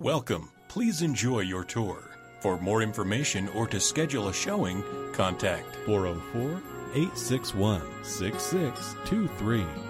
Welcome. Please enjoy your tour. For more information or to schedule a showing, contact 404 861 6623